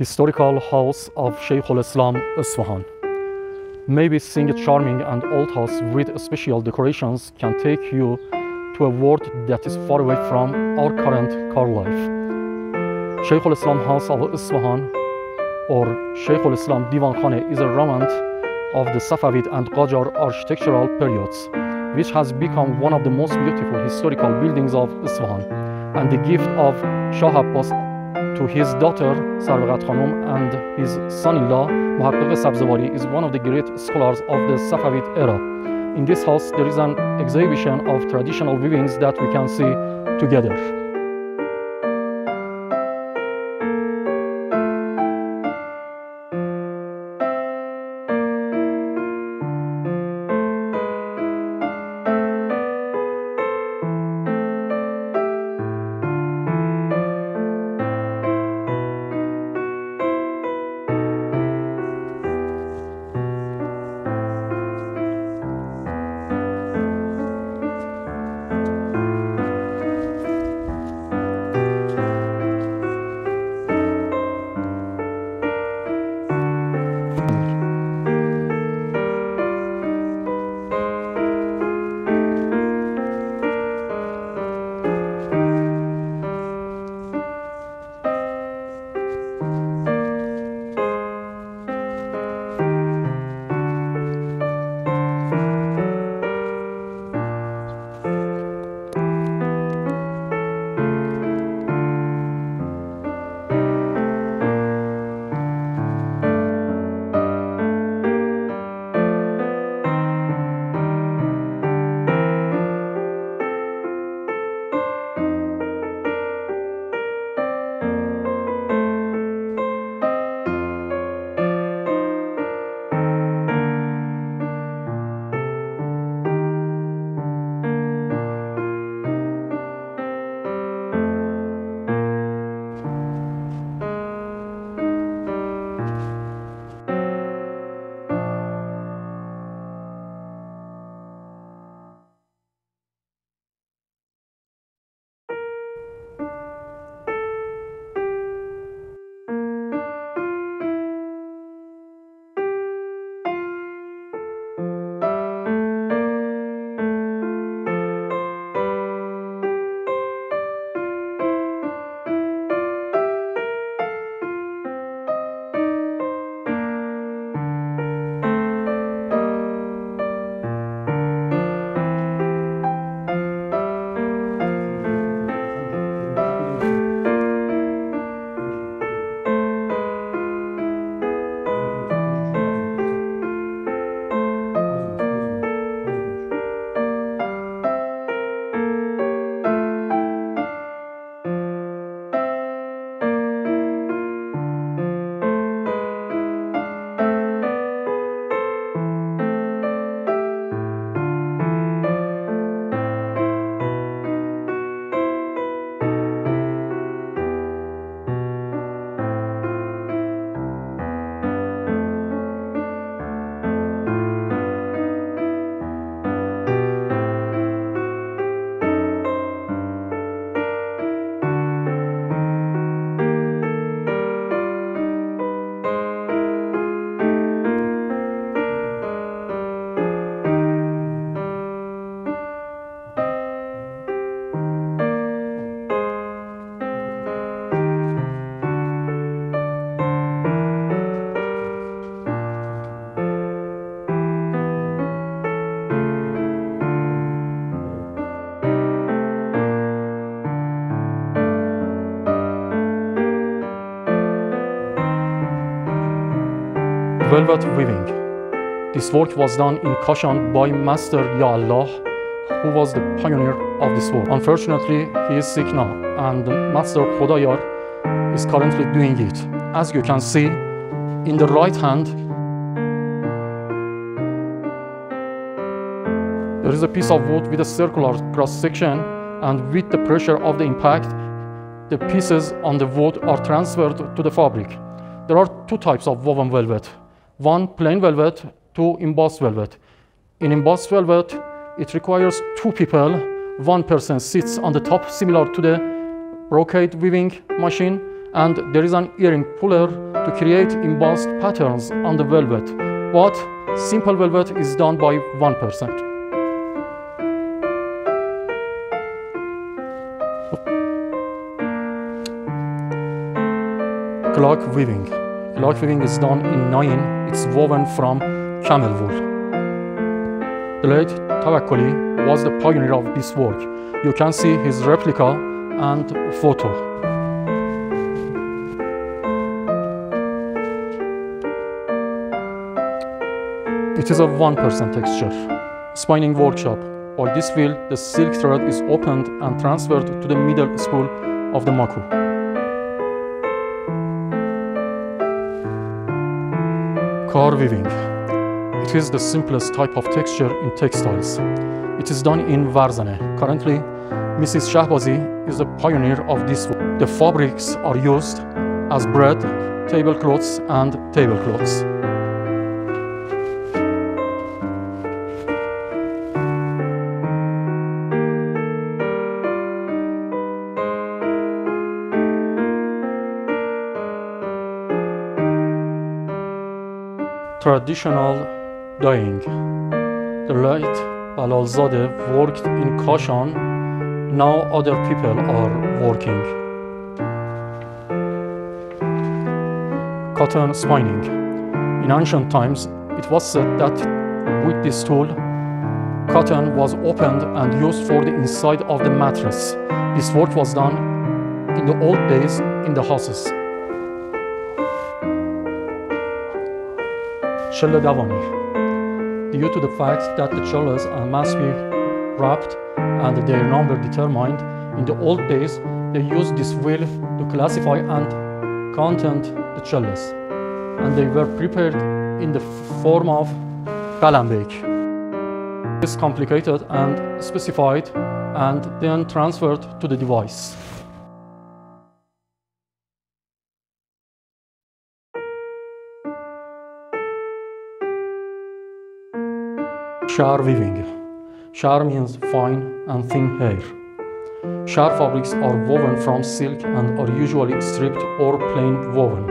historical house of Shaykh al-Islam Isfahan. Maybe seeing a charming and old house with special decorations can take you to a world that is far away from our current car life. Shaykh al-Islam House of Isfahan or Shaykh al-Islam Divan Khane is a remnant of the Safavid and Qajar architectural periods, which has become one of the most beautiful historical buildings of Isfahan and the gift of Shah Abbas to his daughter Sarvagat Khanum and his son-in-law Muhaqqaq Sabzawari is one of the great scholars of the Safavid era. In this house there is an exhibition of traditional weavings that we can see together. Velvet weaving. This work was done in Kashan by Master Ya Allah, who was the pioneer of this work. Unfortunately, he is sick now, and Master Khodayar is currently doing it. As you can see, in the right hand, there is a piece of wood with a circular cross section, and with the pressure of the impact, the pieces on the wood are transferred to the fabric. There are two types of woven velvet one plain velvet, two embossed velvet. In embossed velvet, it requires two people. One person sits on the top, similar to the brocade weaving machine, and there is an earring puller to create embossed patterns on the velvet, but simple velvet is done by 1%. Cloak weaving. Cloak weaving is done in Nain. It's woven from camel wool. The late Tawakkoli was the pioneer of this work. You can see his replica and photo. It is a one-person texture. Spinning workshop. By this wheel, the silk thread is opened and transferred to the middle spool of the maku. Car weaving. It is the simplest type of texture in textiles. It is done in Varzane. Currently, Mrs. Shahbazi is the pioneer of this. The fabrics are used as bread, tablecloths and tablecloths. Traditional dyeing. The late Balalzadeh worked in Kashan, now other people are working. Cotton spinning. In ancient times, it was said that with this tool, cotton was opened and used for the inside of the mattress. This work was done in the old days in the houses. Davani. Due to the fact that the chellas must be wrapped and their number determined, in the old days they used this wheel to classify and content the chellas, and they were prepared in the form of kalambek. This complicated and specified and then transferred to the device. Shar weaving. Shar means fine and thin hair. Shar fabrics are woven from silk and are usually stripped or plain woven.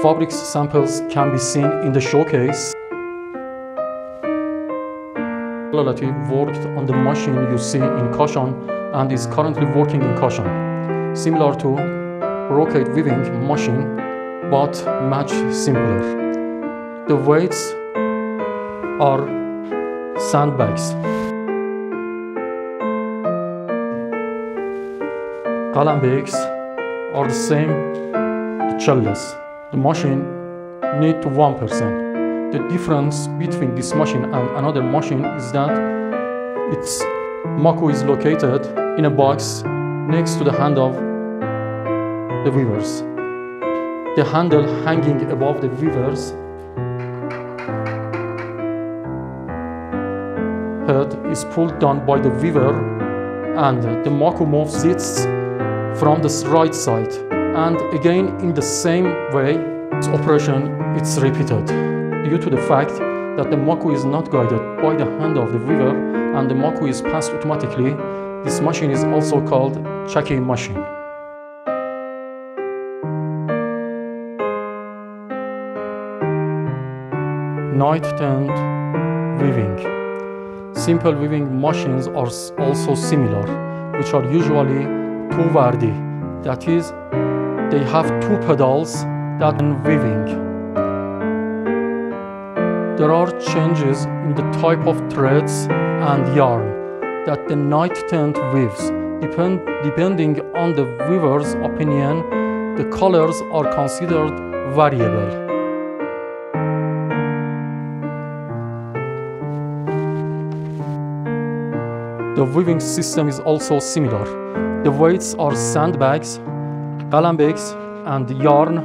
Fabrics samples can be seen in the showcase. Lalati worked on the machine you see in Kashan and is currently working in Kashan, similar to brocade weaving machine but much simpler. The weights are sandbags. Calambics are the same the chellas. The machine need to 1%. Person the difference between this machine and another machine is that its maku is located in a box next to the hand of the weavers. The handle hanging above the weavers head is pulled down by the weaver and the Makumov sits from the right side and again in the same way its operation is repeated due to the fact that the Maku is not guided by the hand of the weaver and the Maku is passed automatically this machine is also called Chaki machine. Night tent weaving. Simple weaving machines are also similar, which are usually two vardi. That is, they have two pedals that are weaving. There are changes in the type of threads and yarn that the night tent weaves. Depend, depending on the weaver's opinion, the colors are considered variable. The weaving system is also similar. The weights are sandbags, calambecs, and yarn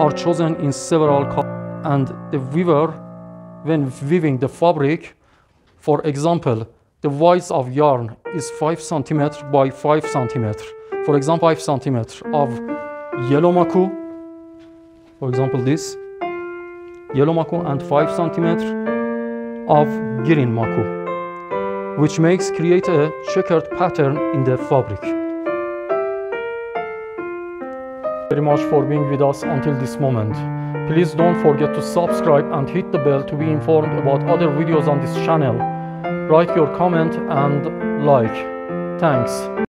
are chosen in several colors. And the weaver, when weaving the fabric, for example, the width of yarn is 5 cm by 5 cm. For example, 5 cm of yellow maku, for example this, yellow maku and 5 cm of green maku which makes create a checkered pattern in the fabric. very much for being with us until this moment. Please don't forget to subscribe and hit the bell to be informed about other videos on this channel. Write your comment and like. Thanks.